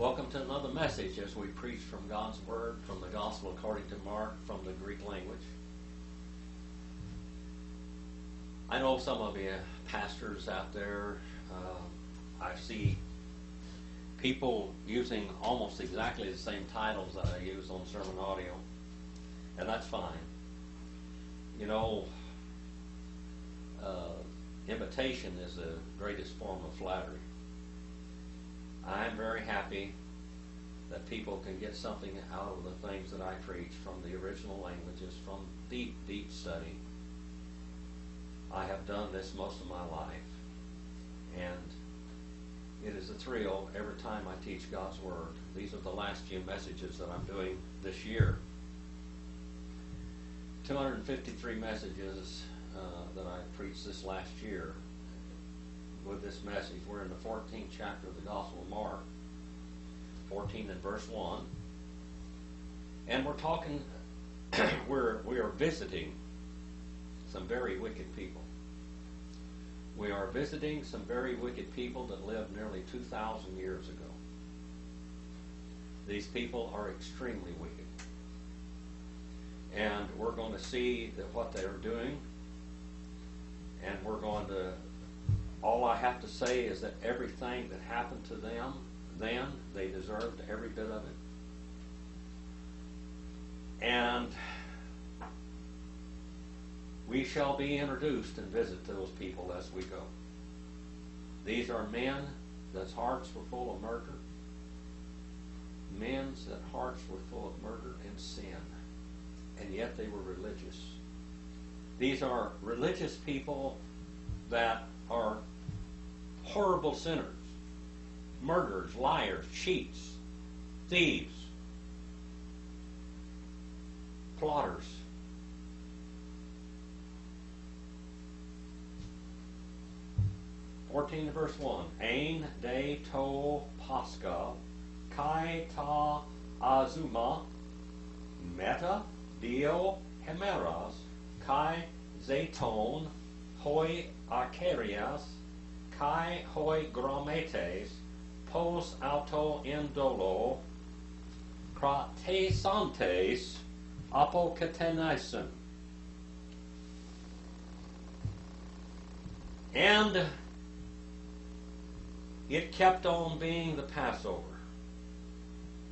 Welcome to another message as we preach from God's Word, from the Gospel according to Mark, from the Greek language. I know some of you pastors out there, uh, I see people using almost exactly the same titles that I use on SermonAudio, and that's fine. You know, uh, imitation is the greatest form of flattery. I'm very happy that people can get something out of the things that I preach from the original languages, from deep, deep study. I have done this most of my life, and it is a thrill every time I teach God's Word. These are the last few messages that I'm doing this year. 253 messages uh, that I preached this last year with this message. We're in the 14th chapter of the Gospel of Mark, 14 and verse 1. And we're talking, we're, we are visiting some very wicked people. We are visiting some very wicked people that lived nearly 2,000 years ago. These people are extremely wicked. And we're going to see that what they are doing, and we're going to all I have to say is that everything that happened to them then, they deserved every bit of it. And we shall be introduced and visit those people as we go. These are men whose hearts were full of murder, men that hearts were full of murder and sin, and yet they were religious. These are religious people that are horrible sinners, murderers, liars, cheats, thieves, plotters. Fourteen verse one. Ain de to kai ta azuma, meta dio hemeras, kai zeton, hoi archerias, kai hoi grometes, pos auto indolo, kratesantes, apokatenaisen. And it kept on being the Passover.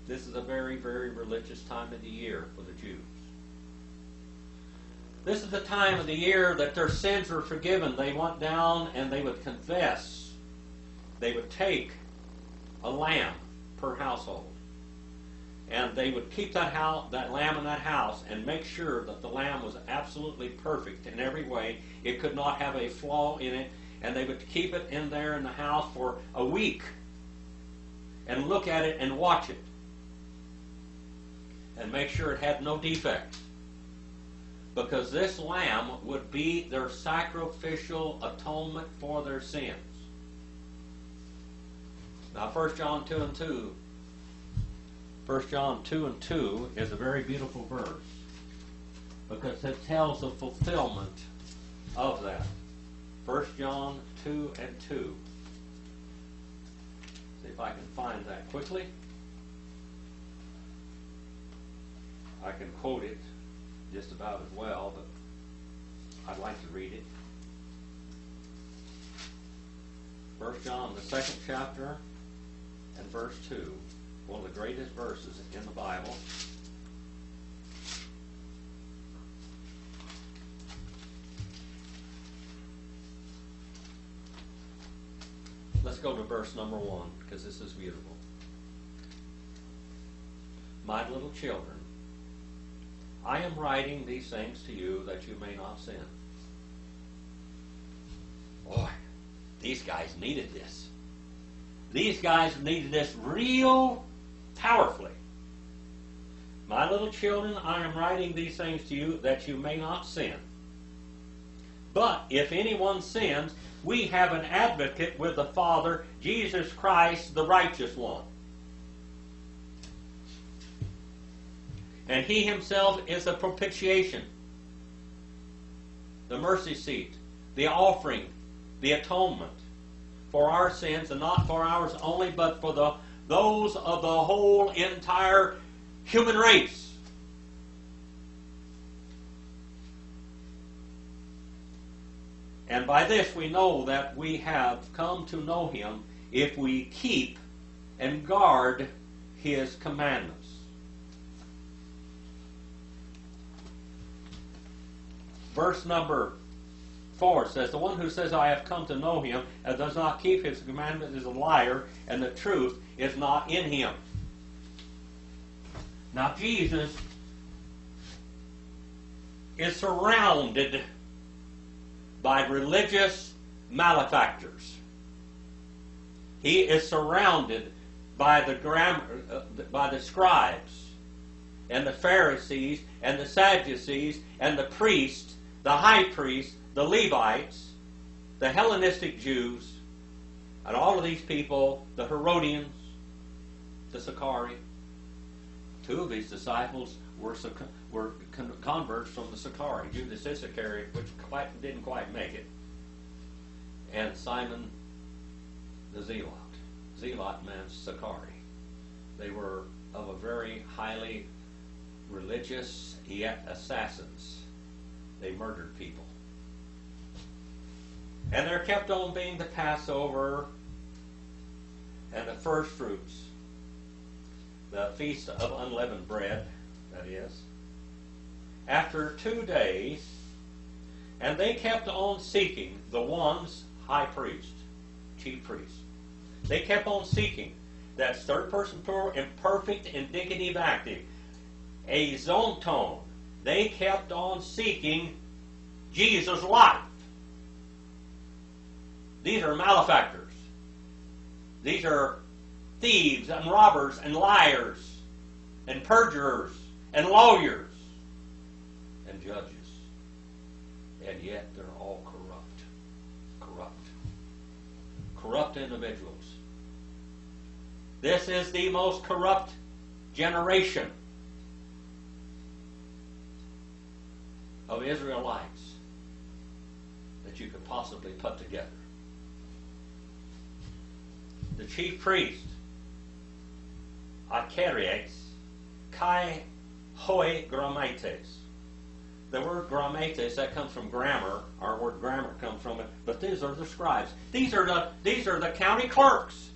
This is a very, very religious time of the year for the Jews. This is the time of the year that their sins were forgiven. They went down and they would confess. They would take a lamb per household. And they would keep that that lamb in that house and make sure that the lamb was absolutely perfect in every way. It could not have a flaw in it. And they would keep it in there in the house for a week and look at it and watch it and make sure it had no defects because this lamb would be their sacrificial atonement for their sins. Now 1 John 2 and 2 1 John 2 and 2 is a very beautiful verse because it tells the fulfillment of that. 1 John 2 and 2. See if I can find that quickly. I can quote it just about as well, but I'd like to read it. First John, the second chapter, and verse 2, one of the greatest verses in the Bible. Let's go to verse number 1, because this is beautiful. My little children, I am writing these things to you that you may not sin. Boy, these guys needed this. These guys needed this real powerfully. My little children, I am writing these things to you that you may not sin. But if anyone sins, we have an advocate with the Father, Jesus Christ, the righteous one. And he himself is the propitiation, the mercy seat, the offering, the atonement for our sins, and not for ours only, but for the those of the whole entire human race. And by this we know that we have come to know him if we keep and guard his commandments. Verse number 4 says, The one who says, I have come to know him, and does not keep his commandments is a liar, and the truth is not in him. Now, Jesus is surrounded by religious malefactors. He is surrounded by the grammar, uh, by the scribes and the Pharisees and the Sadducees and the priests, the high priests, the Levites, the Hellenistic Jews, and all of these people, the Herodians, the Sicarii. Two of his disciples were, were converts from the Sicarii, Judas Iscariot, which quite, didn't quite make it, and Simon the Zealot. Zealot means Sicarii. They were of a very highly religious yet assassins. They murdered people. And there kept on being the Passover and the first fruits, the feast of unleavened bread, that is. After two days, and they kept on seeking the one's high priest, chief priest. They kept on seeking. That's third person plural, imperfect, indicative, active. A zonton. They kept on seeking Jesus' life. These are malefactors. These are thieves and robbers and liars and perjurers and lawyers and judges. And yet they're all corrupt. Corrupt. Corrupt individuals. This is the most corrupt generation of Israelites that you could possibly put together. The chief priest, Acharies, Kai Hoi Grammates. The word grammates, that comes from grammar. Our word grammar comes from it. But these are the scribes. These are the, these are the county clerks.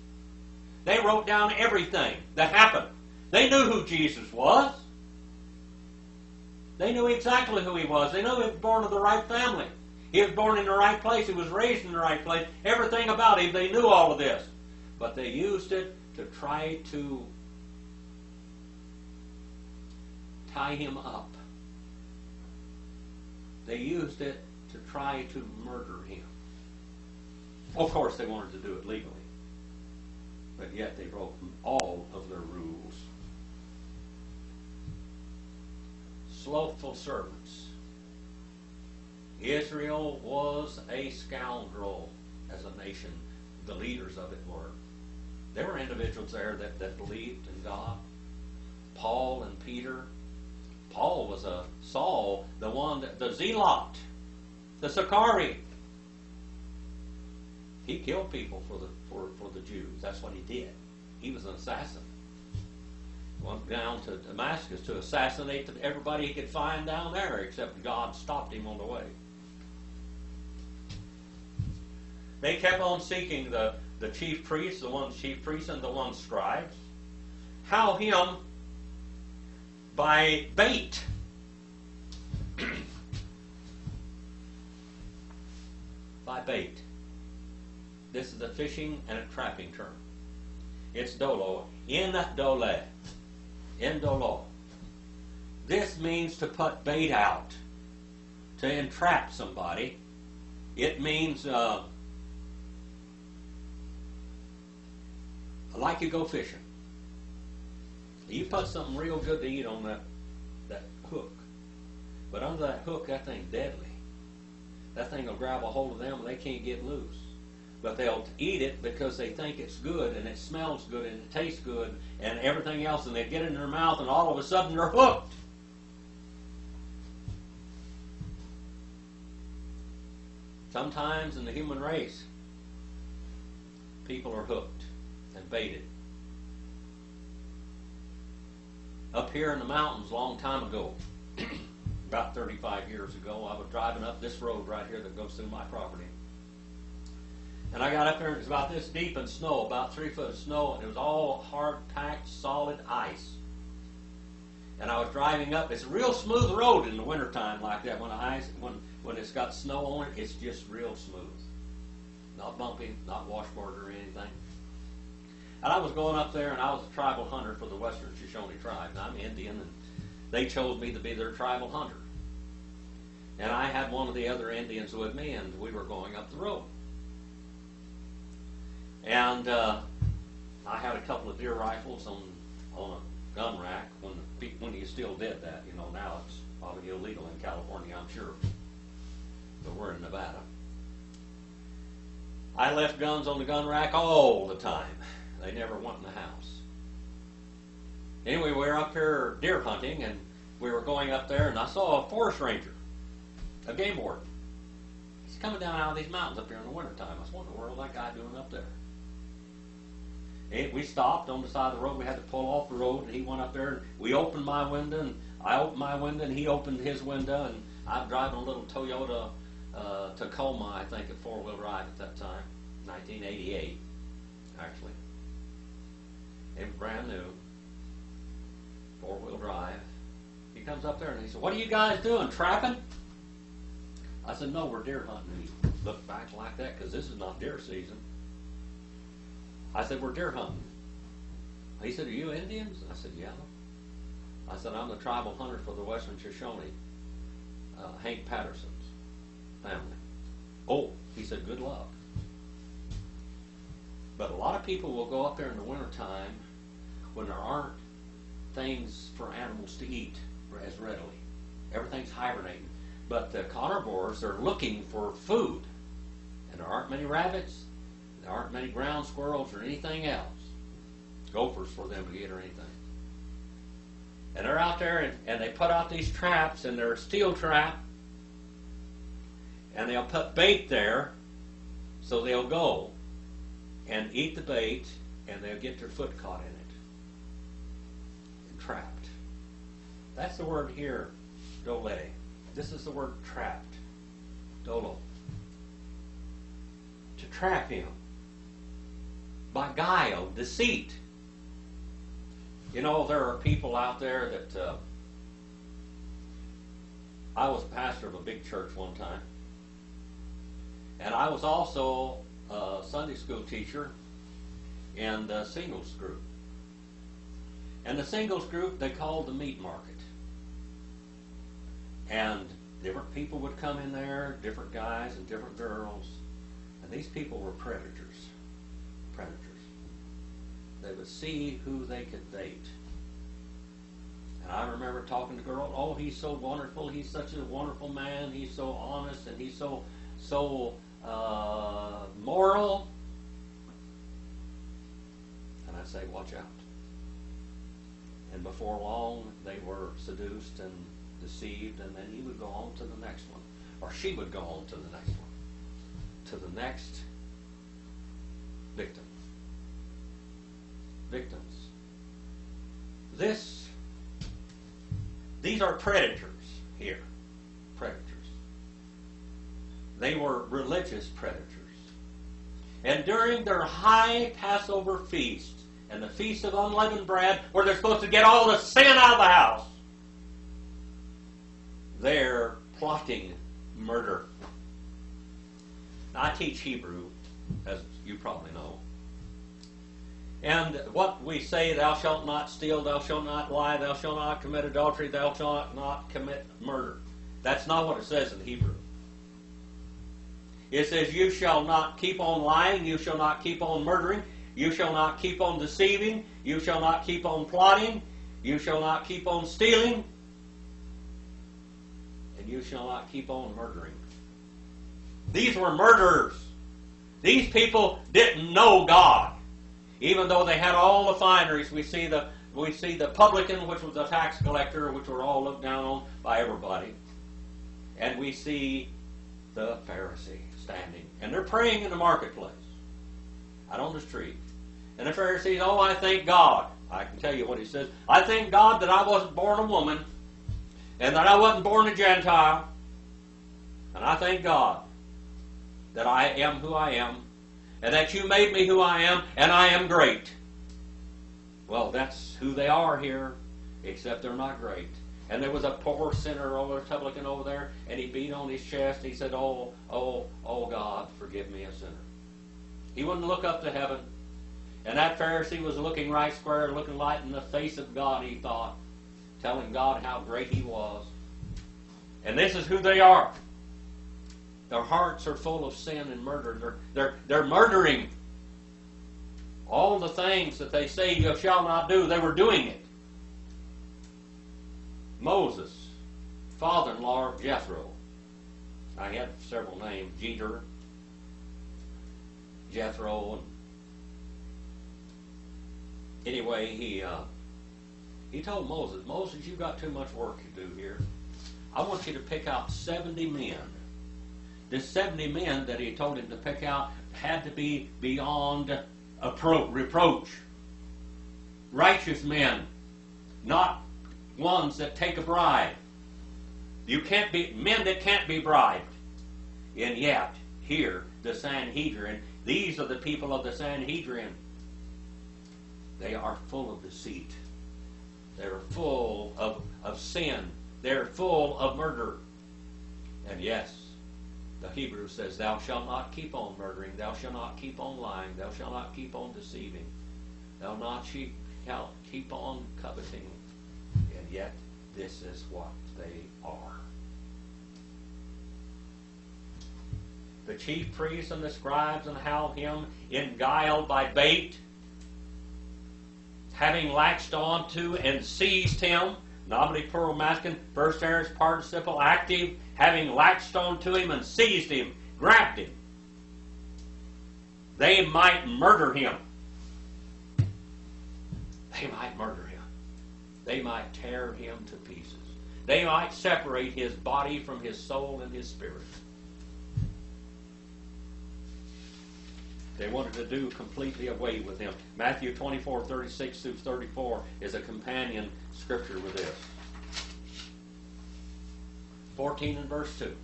They wrote down everything that happened. They knew who Jesus was. They knew exactly who he was. They knew he was born of the right family. He was born in the right place. He was raised in the right place. Everything about him, they knew all of this. But they used it to try to tie him up. They used it to try to murder him. Of course, they wanted to do it legally but yet they broke all of their rules. Slothful servants. Israel was a scoundrel as a nation. The leaders of it were. There were individuals there that, that believed in God. Paul and Peter. Paul was a Saul, the one that, the zealot, the Sicarii. He killed people for the for, for the Jews. That's what he did. He was an assassin. Went down to Damascus to assassinate everybody he could find down there, except God stopped him on the way. They kept on seeking the, the chief priests, the one chief priests and the one scribes. How him by bait. by bait. This is a fishing and a trapping term. It's dolo. In dole. In dolo. This means to put bait out, to entrap somebody. It means uh, like you go fishing. You put something real good to eat on that, that hook. But under that hook, that thing's deadly. That thing will grab a hold of them and they can't get loose but they'll eat it because they think it's good and it smells good and it tastes good and everything else, and they get it in their mouth, and all of a sudden they're hooked. Sometimes in the human race, people are hooked and baited. up here in the mountains a long time ago. About 35 years ago, I was driving up this road right here that goes through my property. And I got up there and it was about this deep in snow, about three foot of snow, and it was all hard packed, solid ice. And I was driving up. It's a real smooth road in the wintertime like that. When the ice, when when it's got snow on it, it's just real smooth. Not bumpy, not washboard or anything. And I was going up there, and I was a tribal hunter for the Western Shoshone tribe. And I'm Indian, and they chose me to be their tribal hunter. And I had one of the other Indians with me, and we were going up the road. And uh, I had a couple of deer rifles on on a gun rack when when you still did that. You know, now it's probably illegal in California, I'm sure. But we're in Nevada. I left guns on the gun rack all the time. They never went in the house. Anyway, we were up here deer hunting, and we were going up there, and I saw a forest ranger, a game warden. He's coming down out of these mountains up here in the wintertime. I said, what in the that guy doing up there? And we stopped on the side of the road. We had to pull off the road, and he went up there, and we opened my window, and I opened my window, and he opened his window, and I'm driving a little Toyota uh, Tacoma, I think, at four-wheel drive at that time, 1988, actually. It was brand new, four-wheel drive. He comes up there and he said, "What are you guys doing? Trapping?" I said, "No, we're deer hunting." He looked back like that because this is not deer season. I said, "We're deer hunting." He said, "Are you Indians?" I said, "Yeah." I said, "I'm the tribal hunter for the Western Shoshone, uh, Hank Patterson's family." Oh, he said, "Good luck." But a lot of people will go up there in the wintertime when there aren't things for animals to eat as readily. Everything's hibernating. But the carnivores are looking for food. And there aren't many rabbits, there aren't many ground squirrels or anything else. Gophers for them to eat or anything. And they're out there and, and they put out these traps and they're a steel trap. And they'll put bait there so they'll go and eat the bait and they'll get their foot caught in it and trapped. That's the word here, dole. This is the word trapped, dolo. To trap him by guile, deceit. You know, there are people out there that. Uh, I was pastor of a big church one time, and I was also a Sunday school teacher in the singles group. And the singles group they called the meat market. And different people would come in there, different guys and different girls. And these people were predators. Predators. They would see who they could date. And I remember talking to girls, oh, he's so wonderful, he's such a wonderful man, he's so honest, and he's so so uh, moral. And I say, watch out. And before long, they were seduced and deceived, and then he would go on to the next one, or she would go on to the next one, to the next victim. Victims. This, these are predators here. Predators. They were religious predators. And during their high Passover feast and the Feast of Unleavened Bread, where they're supposed to get all the sin out of the house, they're plotting murder. Now, I teach Hebrew, as you probably know. And what we say, thou shalt not steal, thou shalt not lie, thou shalt not commit adultery, thou shalt not commit murder. That's not what it says in Hebrew. It says, You shall not keep on lying, you shall not keep on murdering, you shall not keep on deceiving, you shall not keep on plotting, you shall not keep on stealing, and you shall not keep on murdering. These were murderers. These people didn't know God. Even though they had all the fineries, we see the we see the publican, which was a tax collector, which were all looked down on by everybody. And we see the Pharisee standing. And they're praying in the marketplace, out on the street. And the Pharisees, oh, I thank God. I can tell you what he says. I thank God that I wasn't born a woman and that I wasn't born a Gentile. And I thank God that I am who I am and that you made me who I am and I am great. Well, that's who they are here, except they're not great. And there was a poor sinner over publican over there, and he beat on his chest. And he said, "Oh, oh, oh, God, forgive me, a sinner." He wouldn't look up to heaven. And that Pharisee was looking right square, looking right in the face of God, he thought, telling God how great he was. And this is who they are. Their hearts are full of sin and murder. They're, they're, they're murdering. All the things that they say you shall not do, they were doing it. Moses, father-in-law Jethro. I had several names, Jeter, Jethro, anyway, he uh, he told Moses, Moses, you've got too much work to do here. I want you to pick out 70 men. The 70 men that he told him to pick out had to be beyond reproach. Righteous men, not ones that take a bribe. You can't be men that can't be bribed. And yet, here, the Sanhedrin, these are the people of the Sanhedrin. They are full of deceit. They're full of, of sin. They're full of murder. And yes, the Hebrew says, Thou shalt not keep on murdering, thou shalt not keep on lying, thou shalt not keep on deceiving, thou not keep on coveting. And yet, this is what they are. The chief priests and the scribes and how him beguiled by bait having latched on to and seized him, nominative plural masculine, first aorist participle active, having latched on to him and seized him, grabbed him. They might murder him. They might murder him. They might tear him to pieces. They might separate his body from his soul and his spirit. They wanted to do completely away with him. Matthew 24, 36 through 34 is a companion scripture with this. 14 and verse 2.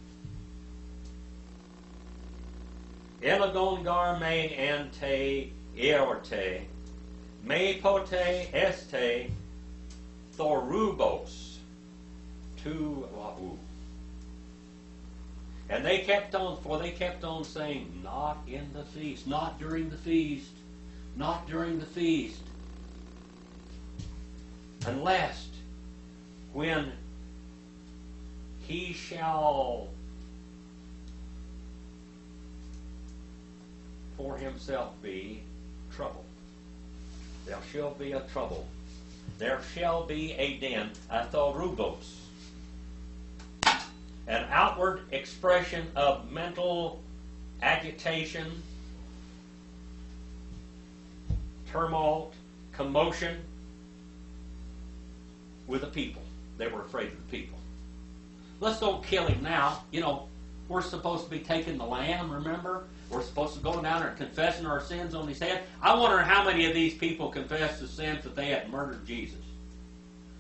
Elagon gar me ante eorte, me pote este thorubos tu uh, wau. And they kept on, for they kept on saying, not in the feast, not during the feast, not during the feast. Unless when he shall for himself be trouble. There shall be a trouble. There shall be a den, a thorubos outward expression of mental agitation, tumult, commotion with the people. They were afraid of the people. Let's don't kill him now. You know, we're supposed to be taking the lamb, remember? We're supposed to go down there and confessing our sins on his head. I wonder how many of these people confessed the sins that they had murdered Jesus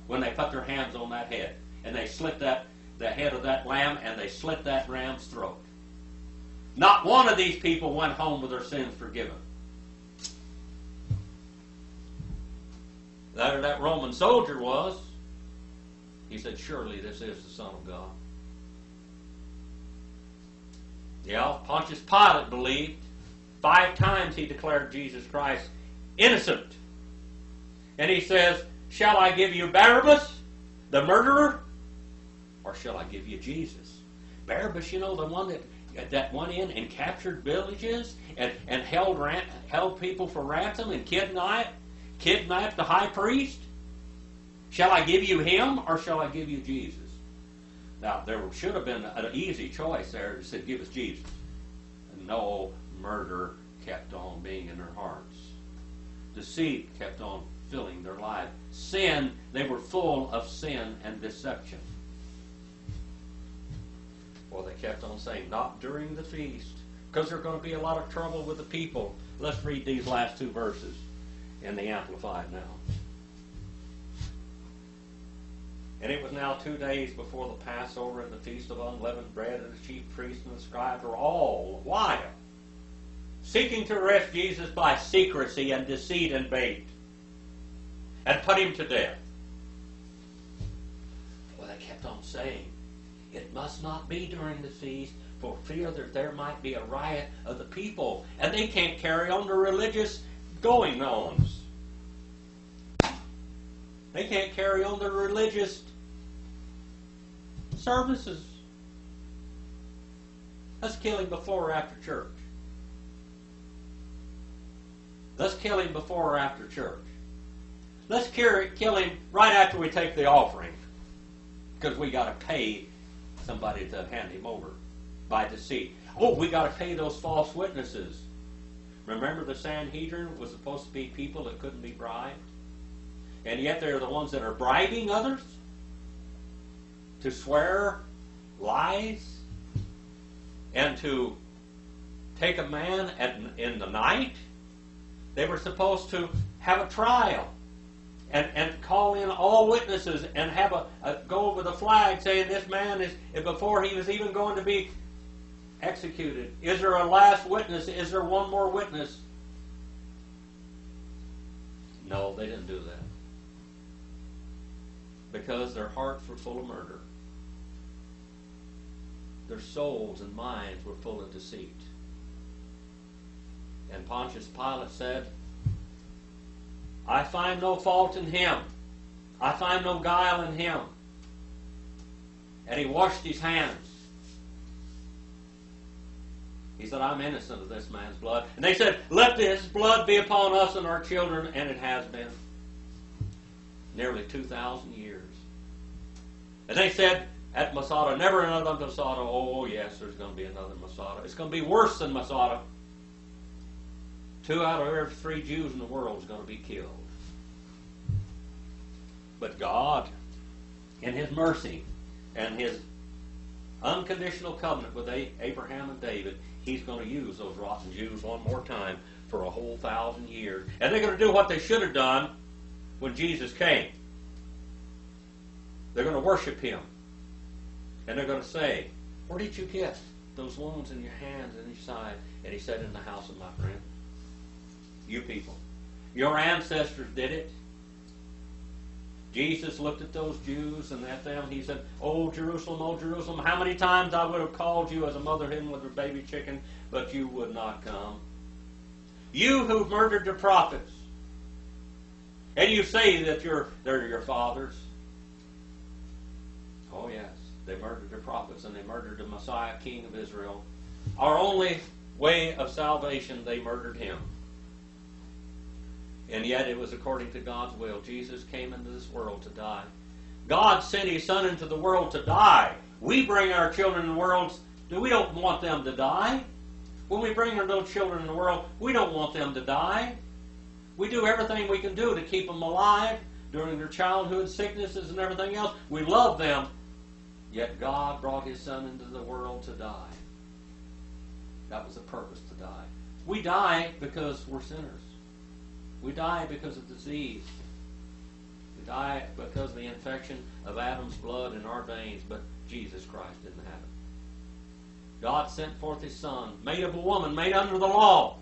when they put their hands on that head and they slit that the head of that lamb and they slit that ram's throat. Not one of these people went home with their sins forgiven. That that Roman soldier was. He said, Surely this is the Son of God. Yeah, Pontius Pilate believed. Five times he declared Jesus Christ innocent. And he says, Shall I give you Barabbas, the murderer? Or shall I give you Jesus? Barabbas, you know, the one that that went in and captured villages and, and held held people for ransom and kidnapped kidnapped the high priest? Shall I give you him or shall I give you Jesus? Now there should have been an easy choice there. It said, "Give us Jesus." No murder kept on being in their hearts. Deceit kept on filling their lives. Sin, they were full of sin and deception. Well, they kept on saying, not during the feast, because there's going to be a lot of trouble with the people. Let's read these last two verses in the Amplified now. And it was now two days before the Passover and the Feast of Unleavened Bread, and the chief priests and the scribes were all while seeking to arrest Jesus by secrecy and deceit and bait and put him to death. Well, they kept on saying, it must not be during the feast for fear that there might be a riot of the people and they can't carry on the religious going ons. They can't carry on the religious services. Let's kill him before or after church. Let's kill him before or after church. Let's kill him right after we take the offering because we got to pay somebody to hand him over by deceit. Oh, we got to pay those false witnesses. Remember the Sanhedrin was supposed to be people that couldn't be bribed? And yet they're the ones that are bribing others to swear lies and to take a man at, in the night. They were supposed to have a trial and, and call in all witnesses and have a, a go over the flag saying this man is before he was even going to be executed. Is there a last witness? Is there one more witness? No, they didn't do that. Because their hearts were full of murder. Their souls and minds were full of deceit. And Pontius Pilate said, I find no fault in him. I find no guile in him. And he washed his hands. He said, I'm innocent of this man's blood. And they said, Let this blood be upon us and our children. And it has been. Nearly 2,000 years. And they said at Masada, never another Masada. Oh, yes, there's going to be another Masada. It's going to be worse than Masada. Two out of every three Jews in the world is going to be killed. But God, in His mercy and His unconditional covenant with Abraham and David, He's going to use those rotten Jews one more time for a whole thousand years. And they're going to do what they should have done when Jesus came. They're going to worship Him. And they're going to say, Where did you get those wounds in your hands and your side? And He said, In the house of my friend. You people. Your ancestors did it. Jesus looked at those Jews and at them. He said, Oh, Jerusalem, oh, Jerusalem, how many times I would have called you as a mother hen with her baby chicken, but you would not come. You who murdered the prophets, and you say that you're, they're your fathers. Oh, yes, they murdered the prophets and they murdered the Messiah, King of Israel. Our only way of salvation, they murdered him. And yet it was according to God's will. Jesus came into this world to die. God sent his son into the world to die. We bring our children in the world, we don't want them to die. When we bring our little children in the world, we don't want them to die. We do everything we can do to keep them alive during their childhood sicknesses and everything else. We love them. Yet God brought his son into the world to die. That was the purpose to die. We die because we're sinners. We die because of disease. We die because of the infection of Adam's blood in our veins, but Jesus Christ didn't have it. God sent forth His Son, made of a woman, made under the law,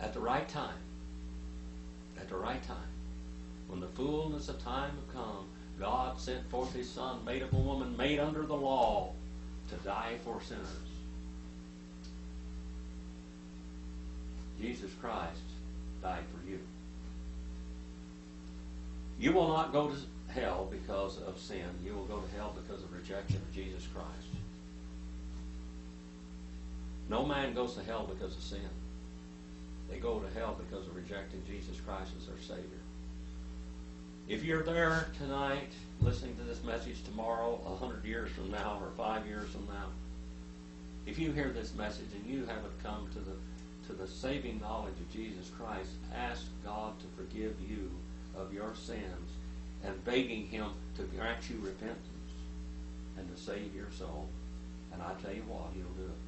at the right time. At the right time. When the fullness of time had come, God sent forth His Son, made of a woman, made under the law, to die for sinners. Jesus Christ died for you. You will not go to hell because of sin. You will go to hell because of rejection of Jesus Christ. No man goes to hell because of sin. They go to hell because of rejecting Jesus Christ as their Savior. If you're there tonight, listening to this message tomorrow, a hundred years from now, or five years from now, if you hear this message and you haven't come to the to the saving knowledge of Jesus Christ, ask God to forgive you of your sins and begging Him to grant you repentance and to save your soul. And I tell you what, He'll do it.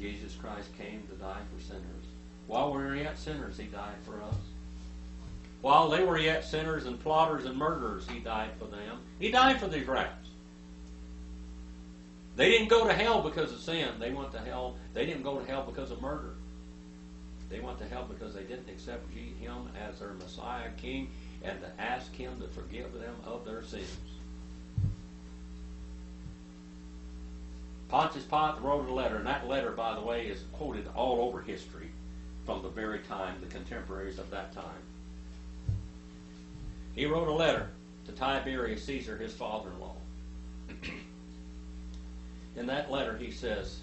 Jesus Christ came to die for sinners. While we were yet sinners, He died for us. While they were yet sinners and plotters and murderers, he died for them. He died for these rats. They didn't go to hell because of sin. They went to hell. They didn't go to hell because of murder. They went to hell because they didn't accept him as their Messiah King and to ask him to forgive them of their sins. Pontius Pilate wrote a letter, and that letter, by the way, is quoted all over history from the very time, the contemporaries of that time. He wrote a letter to Tiberius Caesar, his father in that letter, he says,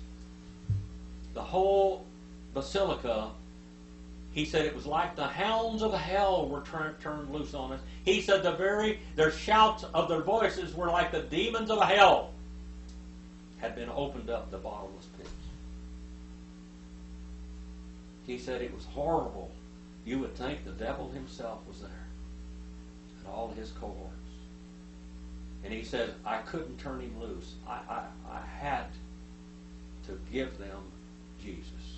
the whole basilica, he said it was like the hounds of hell were turned, turned loose on us. He said the very, their shouts of their voices were like the demons of hell had been opened up the bottomless pits. He said it was horrible. You would think the devil himself was there and all his cohorts. And he says, I couldn't turn him loose. I, I, I had to give them Jesus.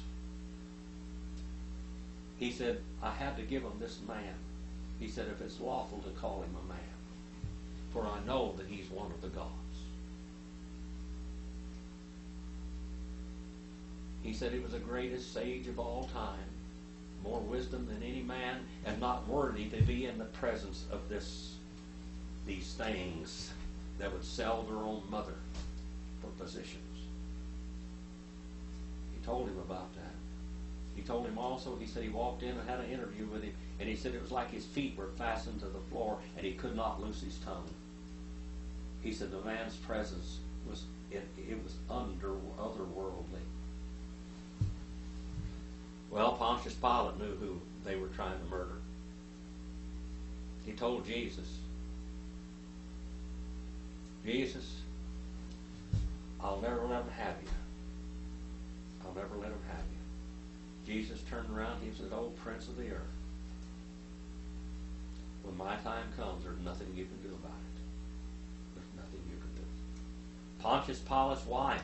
He said, I had to give them this man. He said, if it's lawful to call him a man, for I know that he's one of the gods. He said he was the greatest sage of all time, more wisdom than any man, and not worthy to be in the presence of this these things that would sell their own mother for positions. He told him about that. He told him also, he said he walked in and had an interview with him, and he said it was like his feet were fastened to the floor and he could not loose his tongue. He said the man's presence was, it, it was under, otherworldly. Well, Pontius Pilate knew who they were trying to murder. He told Jesus, Jesus, I'll never let them have you. I'll never let them have you. Jesus turned around, he said, Oh, Prince of the earth, when my time comes, there's nothing you can do about it. There's nothing you can do. Pontius Pilate's wife,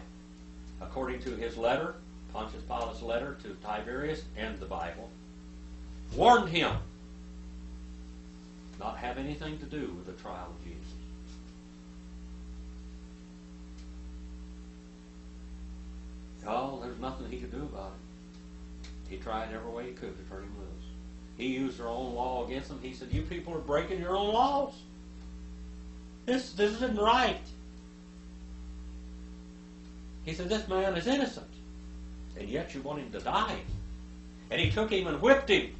according to his letter, Pontius Pilate's letter to Tiberius and the Bible, warned him not have anything to do with the trial of Jesus. Oh, there's nothing he could do about it. He tried every way he could to turn him loose. He used their own law against them. He said, You people are breaking your own laws. This, this isn't right. He said, This man is innocent and yet you want him to die. And he took him and whipped him.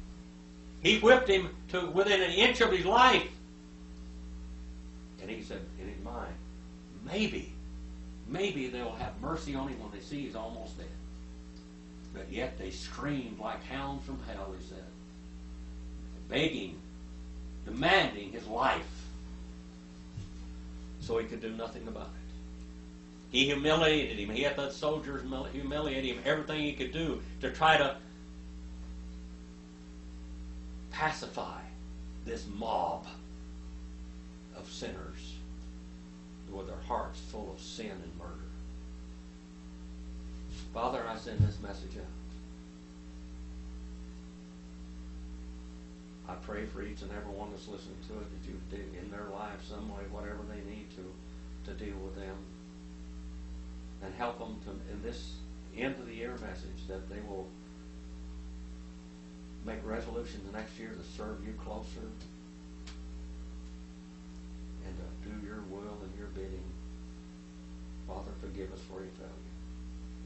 He whipped him to within an inch of his life. And he said in his mind, maybe, maybe they'll have mercy on him when they see he's almost dead. But yet they screamed like hounds from hell, he said, begging, demanding his life so he could do nothing about it. He humiliated him. He had the soldiers humiliate him, everything he could do to try to pacify this mob of sinners with their hearts full of sin and murder. Father, I send this message out. I pray for each and every one that's listening to it that you do in their life some way, whatever they need to, to deal with them. And help them to, in this end of the year message, that they will make resolutions the next year to serve you closer and to do your will forbidding. Father, forgive us for a failure.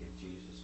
In Jesus' name.